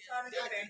Sana ka rin.